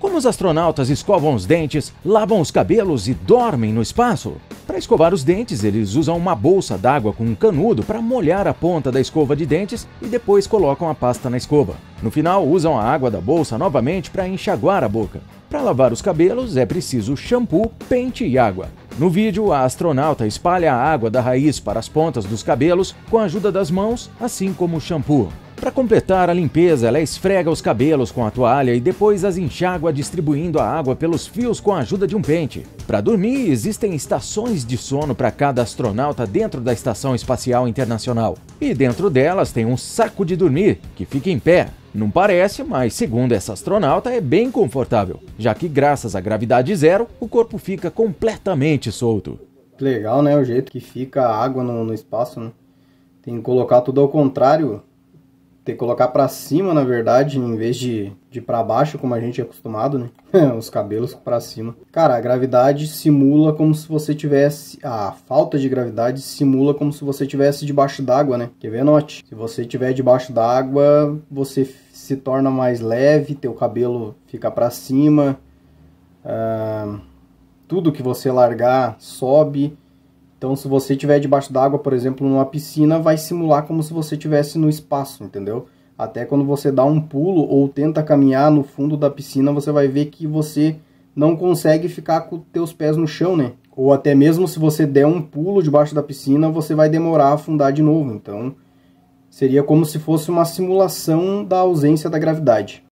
Como os astronautas escovam os dentes, lavam os cabelos e dormem no espaço? Para escovar os dentes, eles usam uma bolsa d'água com um canudo para molhar a ponta da escova de dentes e depois colocam a pasta na escova. No final, usam a água da bolsa novamente para enxaguar a boca. Para lavar os cabelos é preciso shampoo, pente e água. No vídeo, a astronauta espalha a água da raiz para as pontas dos cabelos com a ajuda das mãos, assim como o shampoo. Para completar a limpeza, ela esfrega os cabelos com a toalha e depois as enxágua distribuindo a água pelos fios com a ajuda de um pente. Para dormir, existem estações de sono para cada astronauta dentro da Estação Espacial Internacional. E dentro delas tem um saco de dormir, que fica em pé. Não parece, mas segundo essa astronauta é bem confortável, já que graças à gravidade zero, o corpo fica completamente solto. Legal, né? O jeito que fica a água no, no espaço, né? Tem que colocar tudo ao contrário ter que colocar para cima, na verdade, em vez de, de para baixo, como a gente é acostumado, né? Os cabelos para cima. Cara, a gravidade simula como se você tivesse. A falta de gravidade simula como se você tivesse debaixo d'água, né? Quer ver, note? Se você estiver debaixo d'água, você se torna mais leve, teu cabelo fica para cima. Uh, tudo que você largar sobe. Então, se você estiver debaixo d'água, por exemplo, numa piscina, vai simular como se você estivesse no espaço, entendeu? Até quando você dá um pulo ou tenta caminhar no fundo da piscina, você vai ver que você não consegue ficar com teus pés no chão, né? Ou até mesmo se você der um pulo debaixo da piscina, você vai demorar a afundar de novo. Então, seria como se fosse uma simulação da ausência da gravidade.